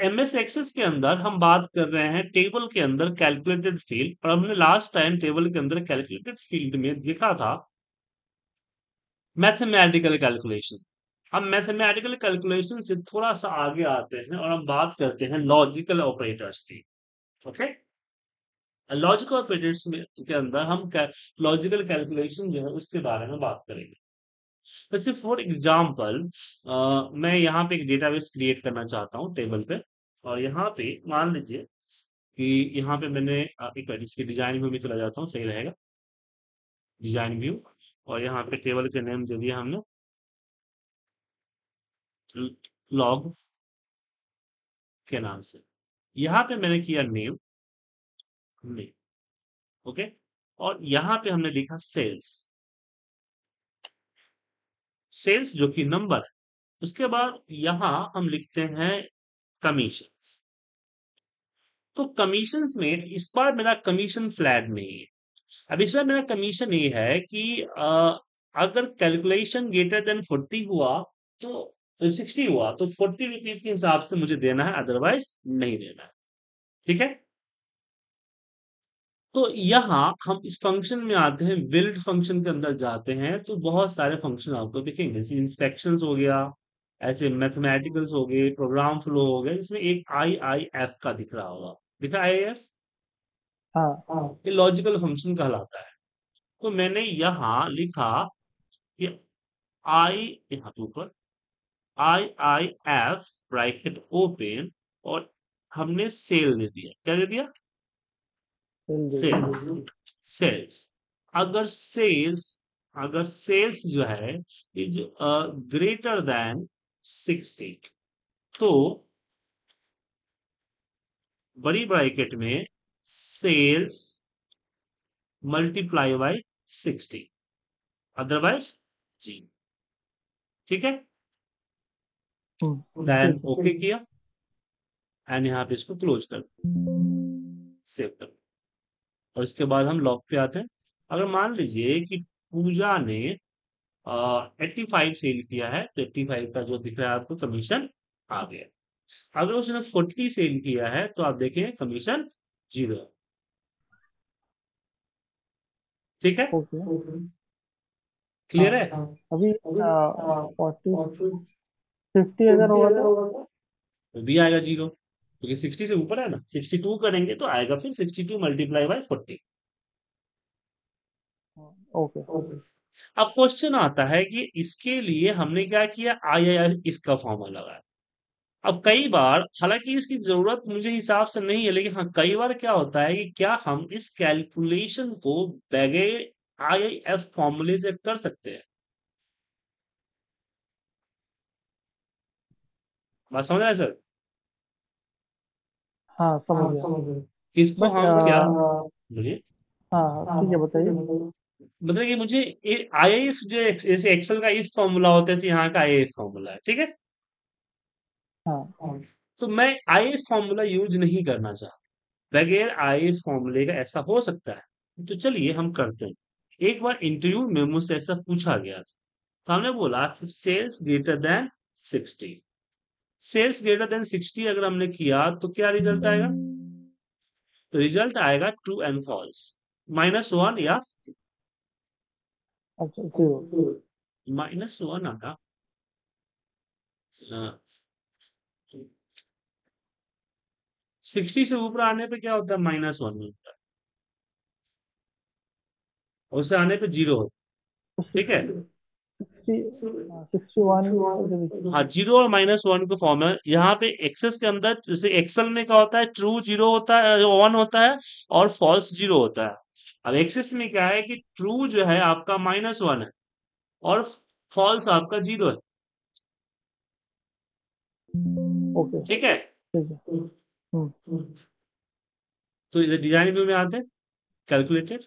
M S access के अंदर हम बात कर रहे हैं टेबल के अंदर कैलकुलेटेड फ़ील्ड और हमने लास्ट टाइम टेबल के अंदर कैलकुलेटेड फ़ील्ड में देखा था मैथमेटिकल कैलकुलेशन हम मैथमेटिकल कैलकुलेशन से थोड़ा सा आगे आते हैं और हम बात करते हैं लॉजिकल ऑपरेटर्स की ओके लॉजिकल ऑपरेटर्स के अंदर हम लॉजिकल कैलकुलेशन जो है उसके बारे में बात करेंगे। वैसे फॉर एग्ज़ाम्पल मैं यहाँ पे एक डेटाबेस क्रिएट करना चाहता हूँ टेबल पे और यहाँ पे मान लीजिए कि यहाँ पे मैंने एक इसके डिज़ाइन व्यू में चला जाता हूँ, सही रहेगा? डिज़ाइन व्यू और यहाँ पे टेबल के नेम जो दिया हमने। लॉग के नाम से। यहाँ पे मैंने किया नेम नेम ओके और यहाँ पे हमने लिखा सेल्स सेल्स जो कि नंबर है उसके बाद यहाँ हम लिखते हैं कमीशन तो कमीशन में इस बार मेरा कमीशन फ्लैट नहीं है। अब इस बार मेरा कमीशन ये है कि अ, अगर कैलकुलेशन ग्रेटर देन फोर्टी हुआ तो सिक्सटी हुआ तो फोर्टी रुपीज़ के हिसाब से मुझे देना है अदरवाइज़ नहीं देना है। ठीक है? तो यहाँ हम इस फ़ंक्शन में आते हैं बिल्ड फ़ंक्शन के अंदर जाते हैं तो बहुत सारे फ़ंक्शन आपको दिखेंगे। जैसे इंस्पेक्शन हो गया ऐसे मैथमेटिकल्स हो गए प्रोग्राम फ्लो हो गया जिसमें एक आई आई एफ़ का दिख रहा होगा। दिखा आई आई एफ़ हाँ। ये लॉजिकल फ़ंक्शन कहलाता है। तो मैंने यहाँ लिखा कि आई यहाँ पे ऊपर I I F bracket open और हमने सेल दे दिया। क्या दे दिया? सेल्स सेल्स अगर सेल्स अगर सेल्स जो है इज़ ग्रेटर देन सिक्सटी तो बड़ी ब्रैकेट में cells multiply by sixty otherwise G. ठीक है? देन है ओके किया? एंड यहाँ पे इसको क्लोज कर सेव कर और इसके बाद हम लॉक पे आते हैं। अगर मान लीजिए कि पूजा ने एट्टी फाइव सेल किया है तो एट्टी फाइव का जो दिख रहा है आपको कमीशन आ गया। अगर उसने फोर्टी सेल किया है तो आप देखें कमीशन ज़ीरो ठीक है? क्लियर है? अभी फोर्टी फिफ्टी अगर होगा तो भी आएगा ज़ीरो क्योंकि सिक्सटी से ऊपर है ना सिक्सटी टू करेंगे तो आएगा फिर sixty two multiply by forty okay. अब क्वेश्चन आता है कि इसके लिए हमने क्या किया? आई आई इफ़ का फॉर्मूला लगाया। अब कई बार हालाँकि इसकी ज़रूरत मुझे हिसाब से नहीं है लेकिन हाँ कई बार क्या होता है कि क्या हम इस कैलकुलेशन को बगैर आई आई एफ़ फॉर्मूले से कर सकते हैं? बात समझ आया सर हाँ समझ गया। इसको बट हम क्या बोलिए? हाँ ठीक है बताइए। मतलब कि मुझे आई आई एफ़ जो ex- जैसे एक्सेल का इफ़ फॉर्मूला होता है ऐसे यहाँ का आई एफ़ फॉर्मूला है ठीक है? हाँ। तो मैं आई एफ़ फॉर्मूला यूज़ नहीं करना चाहता। बगैर आई एफ़ फॉर्मूले का ऐसा हो सकता है। तो चलिए हम करते हैं। एक बार इंटरव्यू में मुझसे ऐसा पूछा गया था। तो हमने बोला cells greater than sixty cells greater than sixty अगर हमने किया तो क्या रिज़ल्ट आएगा? तो रिज़ल्ट आएगा true and false minus one या अच्छा माइनस वन आना सिक्सटी से ऊपर आने पे क्या होता है? माइनस वन होता है। उससे आने पे ज़ीरो होता है। ठीक है? हाँ ज़ीरो और माइनस वन का फॉर्म है। यहाँ पे एक्सेस के अंदर जैसे एक्सेल में क्या होता है ट्रू ज़ीरो होता है वन होता है और फॉल्स ज़ीरो होता है। अब एक्सेस में क्या है कि ट्रू जो है आपका माइनस वन है और फॉल्स आपका ज़ीरो है। ओके। ठीक है? ठीक है। हम्म। तो इधर डिज़ाइन व्यू में आते हैं। कैलकुलेटेड।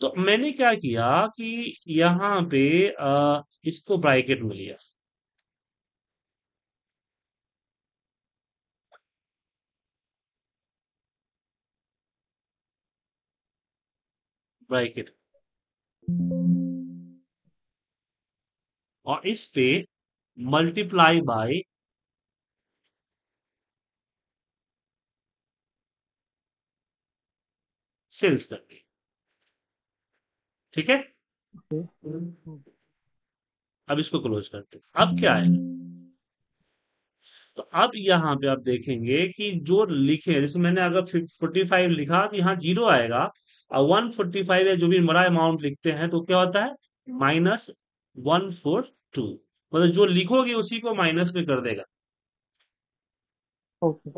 तो मैंने क्या किया कि यहाँ पे आ, इसको ब्राइकेट में लिया। ब्राइकेट और इस पे मल्टीप्लाई बाय सेल्स करके। ठीक है? अब इसको क्लोज करते अब क्या है? तो अब यहाँ पे आप देखेंगे कि जो लिखे जैसे मैंने अगर फोर्टी फाइव लिखा तो यहाँ ज़ीरो आएगा। और वन फोर्टी फाइव है जो भी बड़ा अमाउंट लिखते हैं तो क्या होता है? माइनस वन फोर टू मतलब जो लिखोगे उसी को माइनस में कर देगा। ओके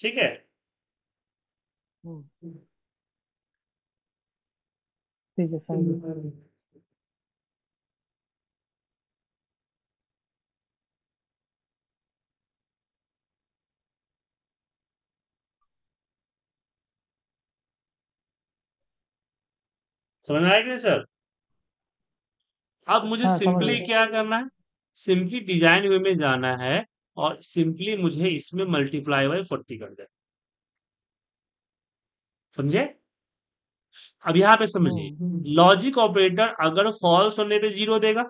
ठीक है? ठीक है समझ समझ में नहीं सर? अब मुझे हाँ सिंपली क्या करना है? सिंपली डिज़ाइन वे में जाना है और सिंपली मुझे इसमें मल्टीप्लाई बाई फोर्टी कर देना। समझे? अब यहाँ पे समझिए हम्म लॉजिक ऑपरेटर अगर फॉल्स होने पे ज़ीरो देगा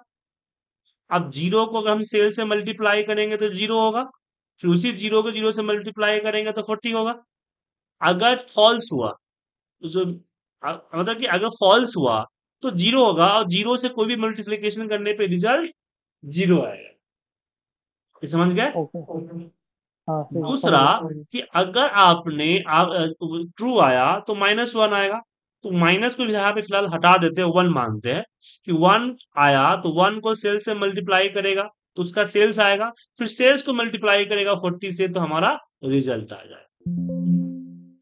अब ज़ीरो को अगर हम सेल से मल्टीप्लाई करेंगे तो ज़ीरो होगा फिर उसी ज़ीरो को ज़ीरो से मल्टीप्लाई करेंगे तो फोर्टी होगा। अगर फॉल्स हुआ तो जो मतलब कि अगर फॉल्स हुआ तो ज़ीरो होगा और ज़ीरो से कोई भी मल्टीप्लीकेशन करने पे रिज़ल्ट ज़ीरो आएगा। ये समझ गए? हाँ दूसरा कि अगर आपने आप ट्रू आया तो माइनस वन आएगा। तो माइनस को यहाँ पे फ़िलहाल हटा देते हैं वन मानते हैं कि वन आया तो वन को सेल्स से मल्टीप्लाई करेगा तो उसका सेल्स आएगा फिर सेल्स को मल्टीप्लाई करेगा फोर्टी से तो हमारा रिज़ल्ट आ जाएगा।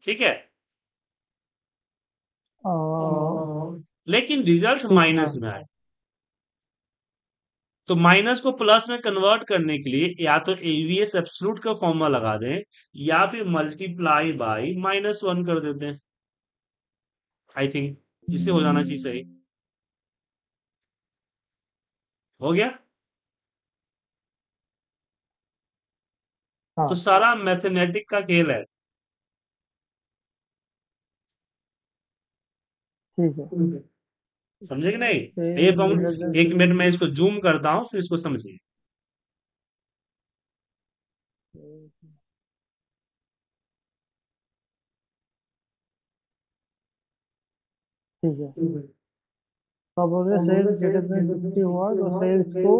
ठीक है? लेकिन रिज़ल्ट माइनस में आए। तो माइनस को प्लस में कन्वर्ट करने के लिए या तो एवीएस एब्सोल्यूट का फॉर्मूला लगा दें या फिर मल्टीप्लाई बाय माइनस वन कर देते हैं। I think. इससे हो जाना चाहिए सही। हो गया? हाँ। तो सारा मैथमेटिक का खेल है। ठीक है। समझे कि नहीं? एक मिनट में इसको जूम करता हूँ फिर इसको समझिए। ठीक है। तो बोल रहे सेल्स ग्रेटर देन सिक्सटी हुआ तो सेल्स को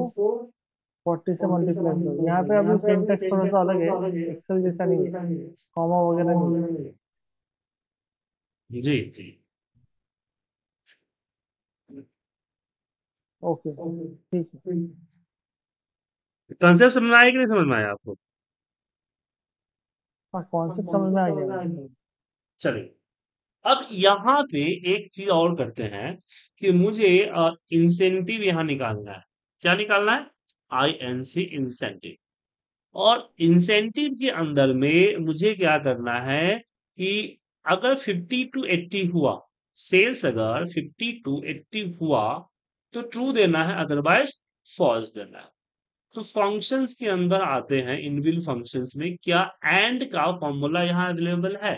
फोर्टी से मल्टीप्लाई करो। यहाँ पे अभी सिंटेक्स थोड़ा सा अलग है एक्सेल जैसा नहीं है। कॉमा वगैरह नहीं है। जी जी ओके ठीक है। कंसेप्ट समझ में आया कि नहीं समझ में आया आपको? हाँ कॉन्सेप्ट समझ में आ गया। चलिए। अब यहाँ पे एक चीज़ और करते हैं कि मुझे इंसेंटिव यहाँ निकालना है। क्या निकालना है? आई एन सी इंसेंटिव और इंसेंटिव के अंदर में मुझे क्या करना है कि अगर 50 टू 80 हुआ सेल्स अगर 50 टू 80 हुआ तो ट्रू देना है अदरवाइज़ फॉल्स देना है। तो फ़ंक्शंस के अंदर आते हैं इनविल फ़ंक्शंस में, क्या एंड का फॉर्मूला यहाँ अवेलेबल है?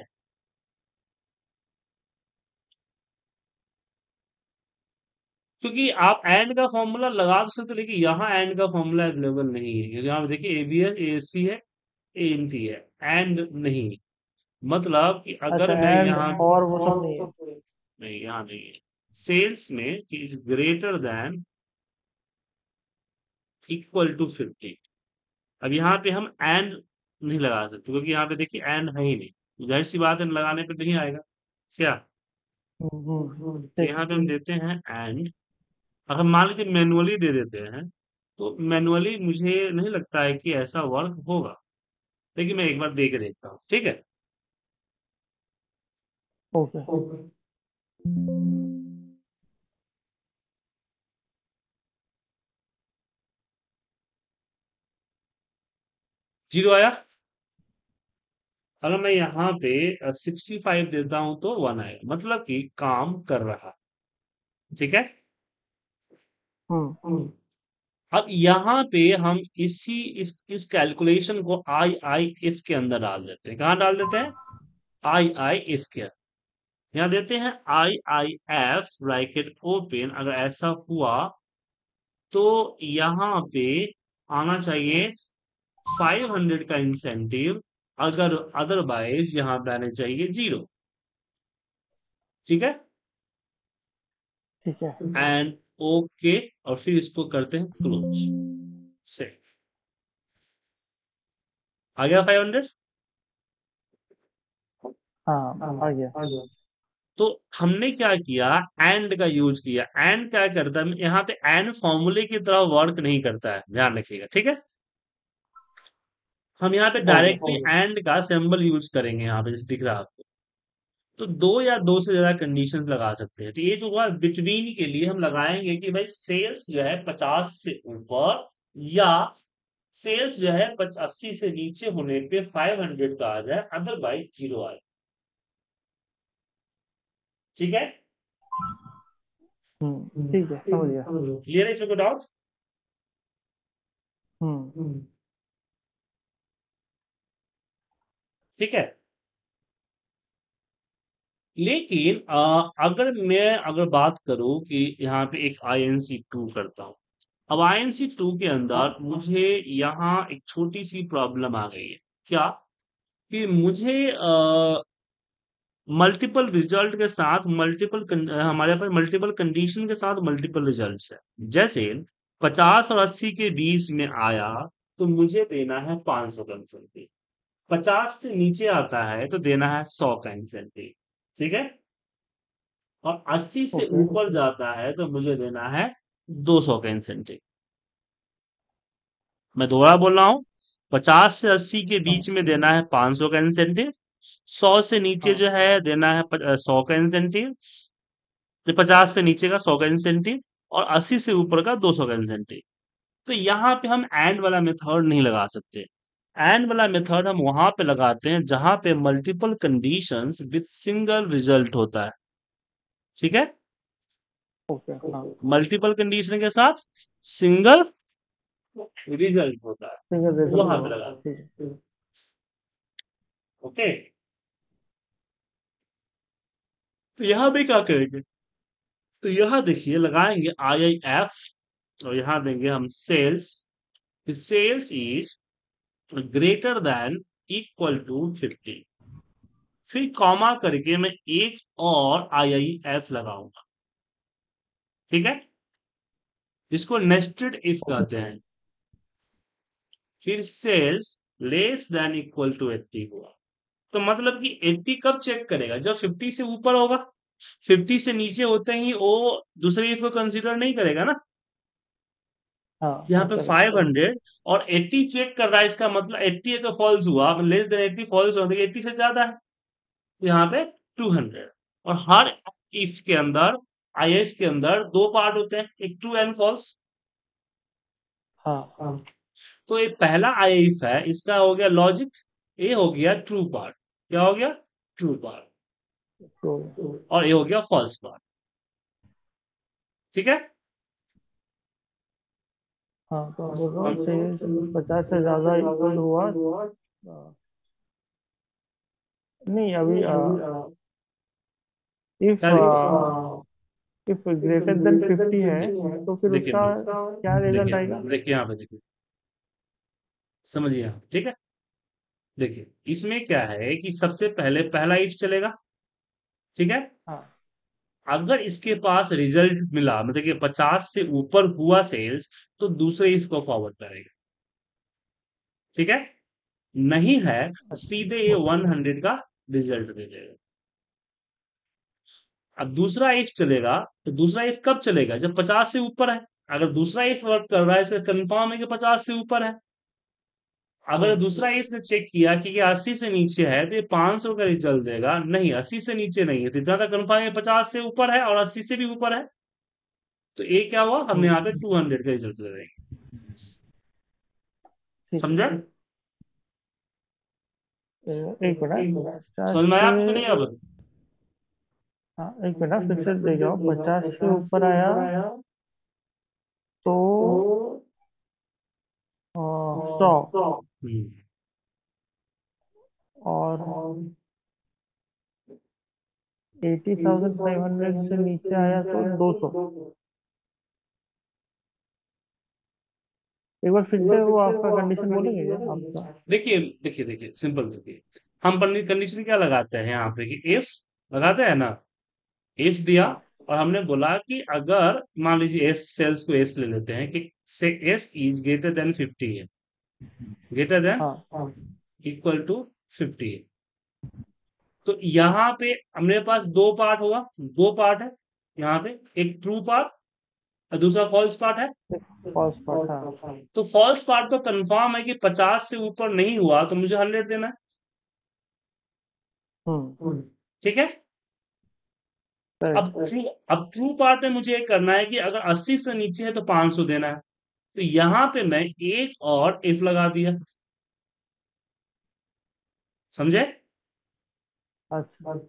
क्योंकि आप एंड का फॉर्मूला लगा तो सकते लेकिन यहाँ एंड का फॉर्मूला अवेलेबल नहीं है। क्योंकि यहाँ पे देखिए ए बी है ए सी है ए एन टी है। एंड नहीं मतलब कि अगर अच्छा मैं यहाँ और वो सब नहीं है। नहीं यहाँ नहीं है। सेल्स में is greater than equal to fifty अब यहाँ पे हम एंड नहीं लगा सकते क्योंकि यहाँ पे देखिए एंड है ही नहीं। ज़ाहिर सी बात है लगाने पे नहीं आएगा। क्या? हम्म, हम्म, तो यहाँ पे हम देते हैं एंड अगर मान लीजिए मैनुअली दे देते हैं तो मैनुअली मुझे नहीं लगता है कि ऐसा वर्क होगा। लेकिन मैं एक बार दे के देखता हूँ ठीक है? ओके। ज़ीरो आया? अगर मैं यहाँ पे सिक्सटी फाइव देता हूँ तो वन आएगा। मतलब कि काम कर रहा ठीक है? अब यहाँ पे हम इसी इस इस कैलकुलेशन को आई आई इफ़ के अंदर डाल देते हैं। कहाँ डाल देते हैं? आई आई इफ़ के। यहाँ देते हैं I I F bracket open अगर ऐसा हुआ तो यहाँ पे आना चाहिए 500 का इंसेंटिव अगर अदरवाइज़ यहाँ पे आने चाहिए ज़ीरो ठीक है? ठीक है। एंड ओके और फिर इसको करते हैं क्लोज। से आ गया फाइव हंड्रेड? हाँ आ गया। तो हमने क्या किया? एंड का यूज़ किया। एंड क्या करता है? यहाँ पे एंड फॉर्मूले की तरह वर्क नहीं करता है। ध्यान रखिएगा ठीक है? हम यहाँ पे डायरेक्टली एंड का सिंबल यूज़ करेंगे यहाँ पे जैसे दिख रहा है आपको। तो दो या दो से ज़्यादा कंडीशन लगा सकते हैं। तो ये जो हुआ बिटवीन के लिए हम लगाएँगे कि भाई सेल्स जो है पचास से ऊपर या सेल्स जो है अस्सी से नीचे होने पे फाइव हंड्रेड का आ जाए अदरवाइज़ ज़ीरो आए ठीक है? हम्म ठीक है समझ गया। क्लियर है इसमें कोई डाउट हम्म। ठीक है? लेकिन आ, अगर मैं अगर बात करूँ कि यहाँ पे एक आई एन सी टू करता हूँ अब आई टू के अंदर मुझे यहाँ एक छोटी सी प्रॉब्लम आ गई है। क्या? कि मुझे मल्टीपल रिज़ल्ट के साथ मल्टीपल हमारे पास मल्टीपल कंडीशन के साथ मल्टीपल रिजल्ट्स है। जैसे पचास और अस्सी के बीच में आया तो मुझे देना है पाँच सौ का इंसेंटिव पचास से नीचे आता है तो देना है सौ का इंसेंटिव ठीक है? और अस्सी से ओके ऊपर जाता है तो मुझे देना है दो सौ का इंसेंटिव मैं दोबारा बोल रहा हूँ पचास से अस्सी के बीच में देना है पाँच सौ का इंसेंटिव सौ से नीचे जो है देना है सौ का इंसेंटिव पचास से नीचे का सौ का इंसेंटिव और अस्सी से ऊपर का दो सौ का इंसेंटिव तो यहाँ पे हम एंड वाला मेथड नहीं लगा सकते। एंड वाला मेथड हम वहाँ पे लगाते हैं जहाँ पे multiple conditions with single result होता है। ठीक है? हाँ। मल्टीपल कंडीशन के साथ सिंगल रिज़ल्ट होता है। सिंगल रिज़ल्ट वहाँ पे लगा ठीक ओके तो यहाँ पे क्या करेंगे? तो यहाँ देखिए लगाएँगे आई आई एफ़ और यहाँ देंगे हम cells cells is greater than equal to fifty फिर कॉमा करके मैं एक और आई आई एफ़ लगाऊँगा। ठीक है? इसको नेस्टेड इफ़ कहते हैं। फिर cells less than equal to eighty हुआ। तो मतलब कि 80 कब चेक करेगा? जब 50 से ऊपर होगा। 50 से नीचे होते ही वो दूसरे इफ़ को कंसीडर नहीं करेगा ना। यहाँ हाँ पे फाइव हंड्रेड और 80 चेक कर रहा है इसका मतलब 80 अगर फॉल्स हुआ लेस देन 80 फॉल्स होने 80 से ज़्यादा है। तो यहाँ पे 200 और हर इफ़ के अंदर आईएफ के अंदर दो पार्ट होते हैं एक ट्रू एंड फॉल्स हाँ हाँ। तो ये पहला आईएफ है इसका हो गया लॉजिक ये हो गया ट्रू पार्ट क्या हो गया? ट्रू पार्ट तो और ये हो गया फॉल्स पार्ट ठीक है? हाँ तो बोल रहा हूँ सेल्स पचास से ज़्यादा इक्वल हुआ। नहीं अभी if if greater than fifty है तो फिर उसका क्या रिज़ल्ट आएगा? देखिए यहाँ पे देखिए। समझिए यहाँ ठीक है? देखिए इसमें क्या है कि सबसे पहले पहला इफ़ चलेगा ठीक है हाँ? अगर इसके पास रिज़ल्ट मिला मतलब कि पचास से ऊपर हुआ सेल्स तो दूसरे इफ़ को फॉरवर्ड करेगा। ठीक है? नहीं है सीधे ये वन हंड्रेड का रिज़ल्ट दे देगा। अब दूसरा इफ़ चलेगा तो दूसरा इफ़ कब चलेगा? जब पचास से ऊपर है। अगर दूसरा इफ़ वर्क कर रहा है इसका कंफर्म है कि पचास से ऊपर है। अगर दूसरा इफ़ ने चेक किया कि ये अस्सी से नीचे है तो ये पाँच सौ का रिज़ल्ट देगा नहीं अस्सी से नीचे नहीं है तो इतना तक कंफर्म है पचास से ऊपर है और अस्सी से भी ऊपर है। तो ये क्या हुआ? हमने यहाँ पे टू हंड्रेड का रिज़ल्ट दे देंगे समझा? एक मिनट समझ में आया आपको से नहीं अब? हाँ एक मिनट फिर से देख जाओ पचास से ऊपर आया। तो सौ। हम्म, और एटी थाउज़ेंड फाइव हंड्रेड से नीचे आया तो दो सौ। एक बार फिर से वो आपका कंडीशन बोलेंगे देखिए देखिए देखिए सिंपल देखिए। हम कंडीशन क्या लगाते हैं यहाँ पे कि इफ़ लगाते हैं ना? इफ़ दिया और हमने बोला कि अगर मान लीजिए एस सेल्स को एस ले लेते हैं कि से S is greater than fifty है। Greater than equal to fifty तो यहाँ पे हमारे पास दो पार्ट होगा। दो पार्ट है यहाँ पे एक ट्रू पार्ट और दूसरा फॉल्स पार्ट है। फॉल्स पार्ट हाँ। तो फॉल्स पार्ट तो कंफर्म है कि पचास से ऊपर नहीं हुआ तो मुझे हंड्रेड देना है। हम्म। ठीक है? अब ट्रू अब ट्रू पार्ट में मुझे करना है कि अगर 80 से नीचे है तो 500 देना है। तो यहाँ पे मैं एक और इफ़ लगा दिया। समझे? अच्छा।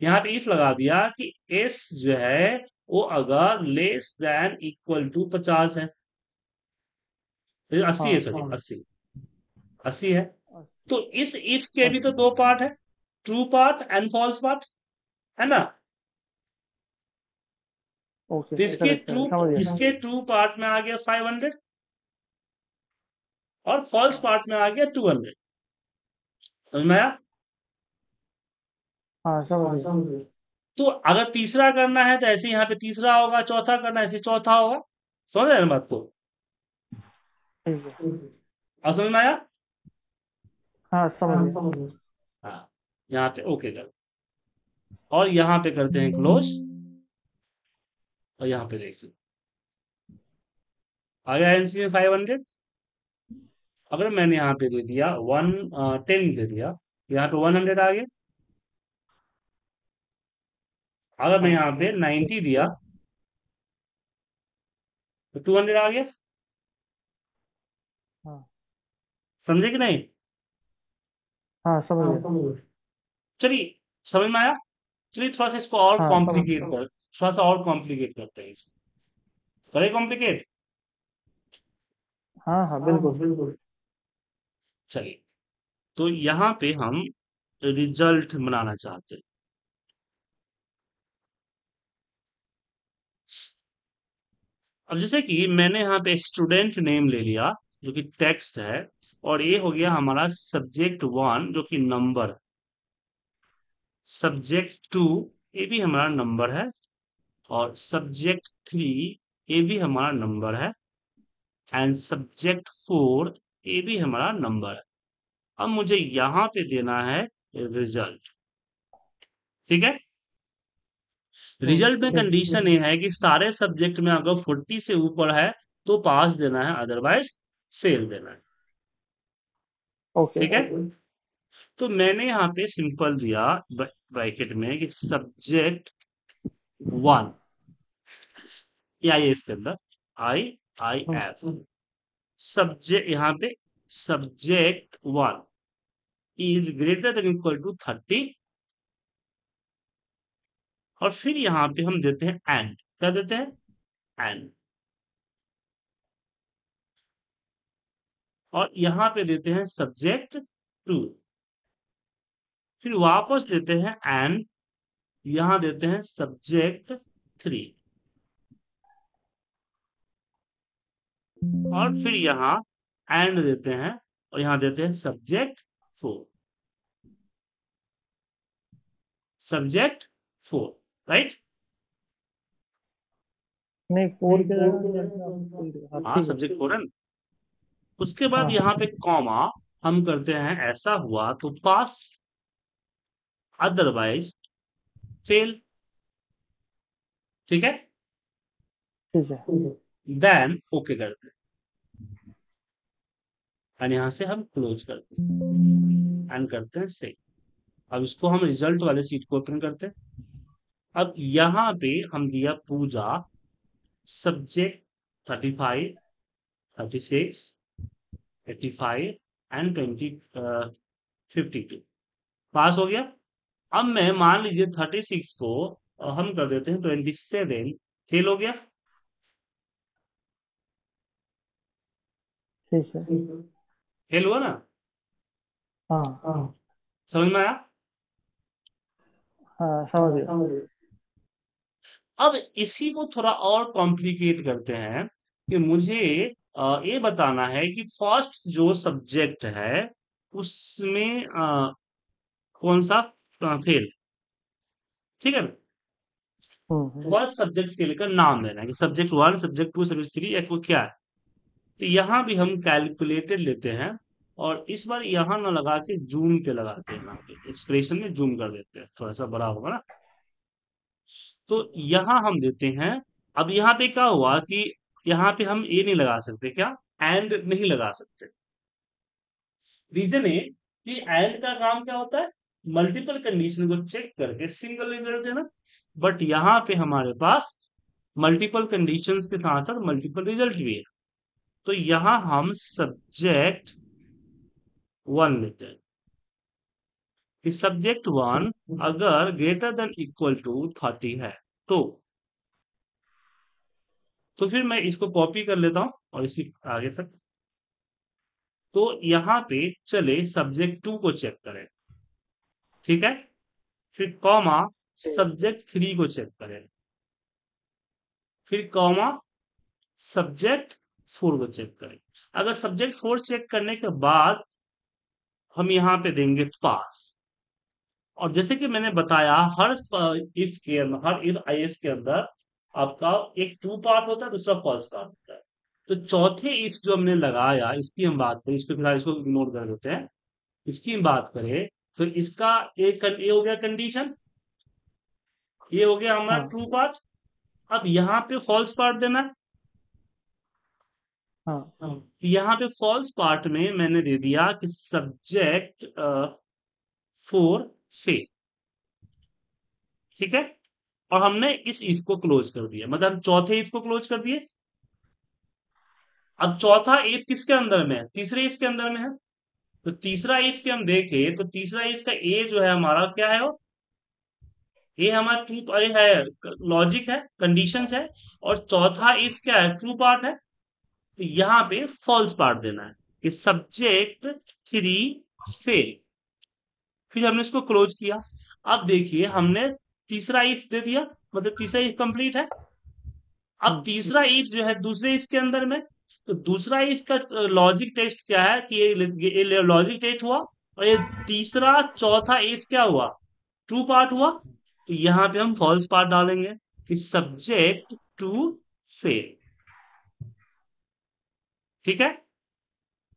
यहाँ पे इफ़ लगा दिया कि एस जो है वो अगर लेस देन इक्वल टू पचास है। तो अस्सी है हाँ सॉरी अस्सी। अस्सी है। तो इस इफ़ के भी तो दो पार्ट है। True part and false part है ना? ओके तो इसके ट्रू गया इसके ट्रू पार्ट में आ गया फाइव हंड्रेड और फॉल्स पार्ट में आ गया टू हंड्रेड समझ में आया? हाँ समझ तो अगर तीसरा करना है तो ऐसे यहाँ पे तीसरा होगा चौथा करना है ऐसे चौथा होगा। समझ रहे हैं बात को? ठीक अब समझ में आया? हाँ समझ हाँ यहाँ पे ओके कर और यहाँ पे करते हैं क्लोज और यहाँ पे देखिए आ गया एनसी में फाइव हंड्रेड अगर मैंने यहाँ पे दे दिया वन टेन दे दिया यहाँ पे वन हंड्रेड आ गया। अगर मैं यहाँ पे नाइन्टी दिया तो टू हंड्रेड आ गया। हाँ। समझे कि नहीं? हाँ समझ गया। चलिए समझ में आया? चलिए थोड़ा सा इसको और हाँ, कॉम्प्लिकेट कर थोड़ा सा और कॉम्प्लिकेट करते हैं इसको। करे कॉम्प्लिकेट हाँ हाँ बिल्कुल बिल्कुल। चलिए तो यहाँ पे हम रिज़ल्ट बनाना चाहते हैं। अब जैसे कि मैंने यहाँ पे स्टूडेंट नेम ले लिया जो कि टेक्स्ट है और ये हो गया हमारा सब्जेक्ट वन जो कि नंबर सब्जेक्ट टू ये भी हमारा नंबर है। और सब्जेक्ट थ्री ये भी हमारा नंबर है। एंड सब्जेक्ट फोर ये भी हमारा नंबर है। अब मुझे यहाँ पे देना है रिज़ल्ट ठीक है? रिज़ल्ट में कंडीशन ये है कि सारे सब्जेक्ट में अगर 40 से ऊपर है तो पास देना है अदरवाइज़ फेल देना है। ओके ठीक है? तो मैंने यहाँ पे सिंपल दिया ब्रैकेट में कि सब्जेक्ट वन। आई एफ़ के अंदर? आई आई एफ़ सब्जेक्ट यहाँ पे subject one. Is greater than equal to thirty. और फिर यहाँ पे हम देते हैं एंड क्या देते हैं? एंड और यहाँ पे देते हैं सब्जेक्ट टू। फिर वापस लेते हैं एंड यहाँ देते हैं सब्जेक्ट थ्री और फिर यहाँ एंड देते हैं और यहाँ देते हैं subject four subject four right नहीं फोर के हाँ, सब्जेक्ट फोर है उसके बाद हाँ यहाँ पे कॉमा हम करते हैं ऐसा हुआ तो पास अदरवाइज़ फेल ठीक है? देन ओके करते हैं यहाँ से हम क्लोज करते हैं एंड करते हैं से अब इसको हम रिज़ल्ट वाले सीट को ओपन करते हैं। अब यहाँ पे हम दिया Puja subject thirty five thirty six eighty five and twenty fifty two pass हो गया? अब मैं मान लीजिए थर्टी सिक्स को हम कर देते हैं ट्वेंटी सेवन फेल हो गया? ठीक है। फेल हुआ ना? हाँ। समझ में आया? हाँ समझ गया। अब इसी को थोड़ा और कॉम्प्लिकेट करते हैं कि मुझे ये बताना है कि फ़र्स्ट जो सब्जेक्ट है उसमें कौन सा? फेल ठीक है फ़र्स्ट सब्जेक्ट फेल का नाम लेना है। Subject one subject two subject three या क्या है? तो यहाँ भी हम कैलकुलेटेड लेते हैं और इस बार यहाँ ना लगा के जूम पे लगाते हैं। एक्सप्रेशन में जूम कर देते हैं। थोड़ा सा बड़ा होगा ना? तो यहाँ हम देते हैं अब यहाँ पे क्या हुआ कि यहाँ पे हम ए नहीं लगा सकते क्या? एंड नहीं लगा सकते। रीजन है कि एंड का काम क्या होता है? मल्टीपल कंडीशन को चेक करके सिंगल रिज़ल्ट देना बट यहाँ पे हमारे पास मल्टीपल कंडीशंस के साथ साथ मल्टीपल रिज़ल्ट भी है। तो यहाँ हम सब्जेक्ट वन लेते हैं। कि सब्जेक्ट वन अगर greater than equal to thirty है तो? तो फिर मैं इसको कॉपी कर लेता हूँ और इसी आगे तक। तो यहाँ पे चले सब्जेक्ट टू को चेक करें। ठीक है? फिर कॉमा सब्जेक्ट थ्री को चेक करें। फिर कॉमा सब्जेक्ट फोर को चेक करें। अगर सब्जेक्ट फोर चेक करने के बाद हम यहाँ पे देंगे पास और जैसे कि मैंने बताया हर इफ़ के अंदर हर इफ़ आई के अंदर आपका एक ट्रू पार्ट होता है दूसरा फॉल्स पार्ट होता है। तो चौथे इफ़ जो हमने लगाया इसकी हम बात करें इसको फ़िलहाल इसको इग्नोर कर देते हैं। इसकी हम बात करें तो इसका एक ये हो गया कंडीशन ये हो गया हमारा ट्रू हाँ। पार्ट अब यहाँ पे फॉल्स पार्ट देना है। हाँ, हाँ। यहाँ पे फॉल्स पार्ट में मैंने दे दिया कि सब्जेक्ट फोर फेल ठीक है? और हमने इस इफ़ को क्लोज कर दिया। मतलब हम चौथे इफ़ को क्लोज कर दिए। अब चौथा इफ़ किसके अंदर में है? तीसरे इफ़ के अंदर में है। तो तीसरा इफ़ के हम देखें तो तीसरा इफ़ का ए जो है हमारा क्या है वो? ये हमारा ट्रू है लॉजिक है कंडीशन है, और चौथा इफ़ क्या है? ट्रू पार्ट है। तो यहाँ पे फॉल्स पार्ट देना है कि सब्जेक्ट थ्री फेल फिर हमने इसको क्लोज किया। अब देखिए, हमने तीसरा इफ़ दे दिया मतलब तीसरा इफ़ कंप्लीट है। अब तीसरा इफ़ जो है, दूसरे इफ़ के अंदर में तो दूसरा इफ़ का लॉजिक टेस्ट क्या है कि ये लॉजिक टेस्ट हुआ और ये तीसरा, चौथा इफ़ क्या हुआ? ट्रू पार्ट हुआ? तो यहाँ पे हम फॉल्स पार्ट डालेंगे कि सब्जेक्ट टू फेल ठीक है?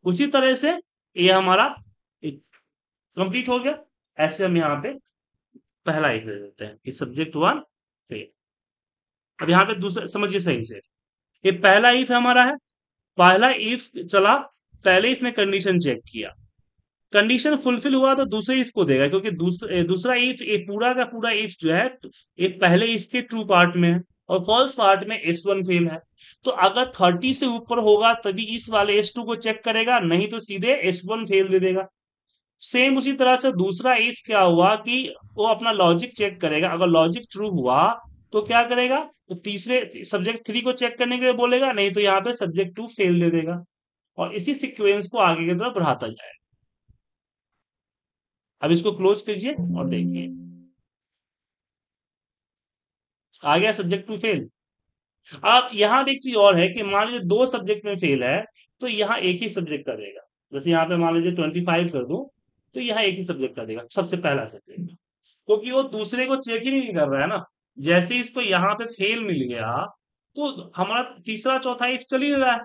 उसी तरह से ये हमारा कंप्लीट हो गया। ऐसे हम यहाँ पे पहला एक दे देते हैं कि सब्जेक्ट वन फेल अब यहाँ पे दूसरा, समझिए सही से। ये पहला इफ़ हमारा है पहला इफ़ चला, पहले इफ़ ने कंडीशन चेक किया। कंडीशन फुलफिल हुआ तो दूसरे इफ़ को देगा, क्योंकि दूसरा इफ़ ये पूरा का पूरा इफ़ जो है, एक पहले इफ़ के ट्रू पार्ट में है, और फॉल्स पार्ट में एस वन फेल है। तो अगर थर्टी से ऊपर होगा, तभी इस वाले एस टू को चेक करेगा, नहीं तो सीधे एस वन फेल दे देगा। सेम उसी तरह से दूसरा इफ़ क्या हुआ कि वो अपना लॉजिक चेक करेगा। अगर लॉजिक ट्रू हुआ तो क्या करेगा? तो तीसरे सब्जेक्ट थ्री को चेक करने के लिए बोलेगा, नहीं तो यहाँ पे सब्जेक्ट टू फेल दे देगा। और इसी सिक्वेंस को आगे की तरफ़ बढ़ाता जाएगा। अब इसको क्लोज कीजिए और देखिए। आ गया सब्जेक्ट टू फेल अब यहाँ भी एक चीज़ और है कि मान लीजिए दो सब्जेक्ट में फेल है तो यहाँ एक ही सब्जेक्ट का देगा। जैसे यहाँ पे मान लीजिए ट्वेंटी फाइव कर दू तो यहाँ एक ही सब्जेक्ट का देगा, सबसे पहला सब्जेक्ट क्योंकि वो दूसरे को चेक ही नहीं कर रहा है ना। जैसे इसको यहाँ पे फेल मिल गया तो हमारा तीसरा चौथा इफ़ चल ही रहा है।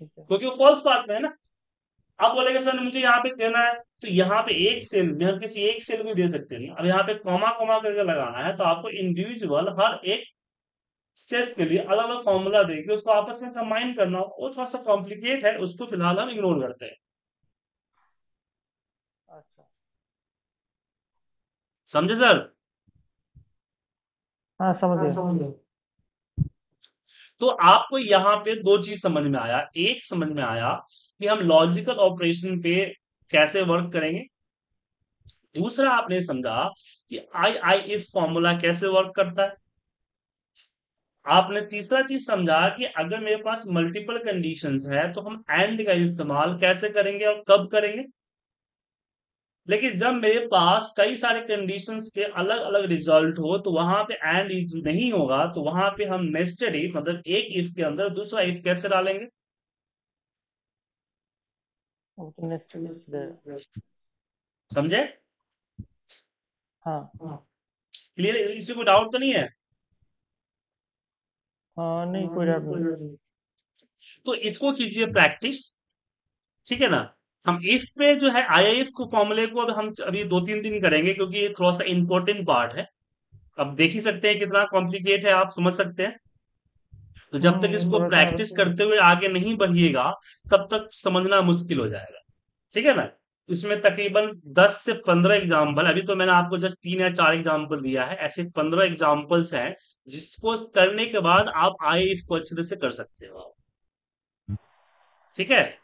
क्योंकि वो फॉल्स पार्ट में है ना। अब बोलेगा सर मुझे यहाँ पे देना है। तो यहाँ पे एक सेल में हम किसी एक सेल में दे सकते हैं अब यहाँ पे कॉमा कॉमा करके लगाना है तो आपको इंडिविजुअल हर एक स्टेज के लिए अलग अलग फॉर्मूला देके उसको आपस में कंबाइन करना वो थोड़ा सा कॉम्प्लिकेट है उसको फ़िलहाल हम इग्नोर करते हैं अच्छा समझे सर? हाँ समझ गया तो आपको यहाँ पे दो चीज़ समझ में आया। एक समझ में आया कि हम लॉजिकल ऑपरेशन पे कैसे वर्क करेंगे। दूसरा आपने समझा कि आई आई इफ़ फॉर्मूला कैसे वर्क करता है। आपने तीसरा चीज़ समझा कि अगर मेरे पास मल्टीपल कंडीशंस है तो हम एंड का इस्तेमाल कैसे करेंगे और कब करेंगे? लेकिन जब मेरे पास कई सारे कंडीशंस के अलग अलग रिज़ल्ट हो तो वहाँ पे एंड इफ़ नहीं होगा तो वहाँ पे हम नेस्टेड इफ़ मतलब एक इफ़ के अंदर दूसरा इफ़ कैसे डालेंगे? तो समझे? हाँ। क्लियर इसमें कोई डाउट तो नहीं है? हाँ नहीं कोई डाउट नहीं। तो इसको कीजिए प्रैक्टिस ठीक है ना? हम इफ़ पे जो है आई को फॉर्मूले को अब हम अभी दो तीन दिन करेंगे क्योंकि ये थोड़ा सा इंपॉर्टेंट पार्ट है। अब देख ही सकते हैं कितना कॉम्प्लिकेट है आप समझ सकते हैं। तो जब तक हम्म, इसको प्रैक्टिस करते हुए आगे नहीं बढ़िएगा तब तक समझना मुश्किल हो जाएगा। ठीक है ना? इसमें तकरीबन 10 से 15 एग्ज़ाम्पल अभी तो मैंने आपको जस्ट तीन या चार एग्ज़ाम्पल दिया है ऐसे 15 एग्जाम्पल्स हैं जिसको करने के बाद आप आई को अच्छे से कर सकते हो। ठीक है?